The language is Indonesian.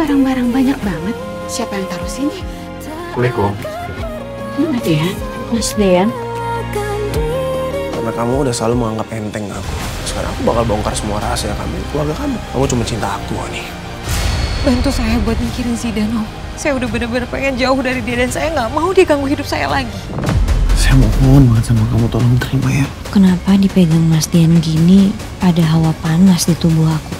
barang-barang banyak banget. Siapa yang taruh sini? Assalamualaikum. Mas hmm, Dean. Ya? Mas Dean. Karena kamu udah selalu menganggap enteng aku. Sekarang aku bakal bongkar semua rahasia kamu, keluarga kamu. Kamu cuma cinta aku, nih. Bantu saya buat mikirin si Om. Saya udah bener-bener pengen jauh dari dia dan saya nggak mau dia ganggu hidup saya lagi. Saya mohon banget sama kamu, tolong terima ya. Kenapa dipegang Mas Dian gini ada hawa panas di tubuh aku?